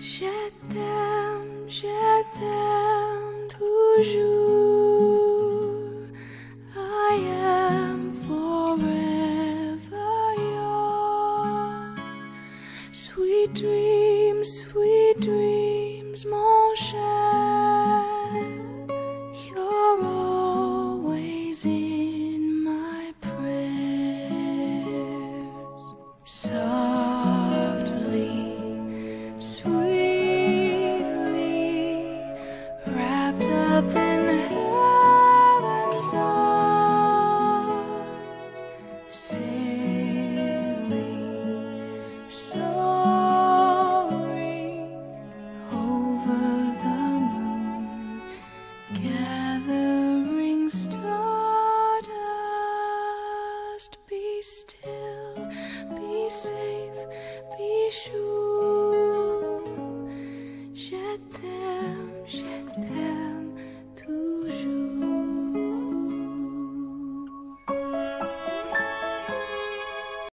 je t'aime je t'aime toujours. I am forever yours. Sweet dreams, sweet dreams, mon cher. You're always in my prayers. Softly, be safe, be sure.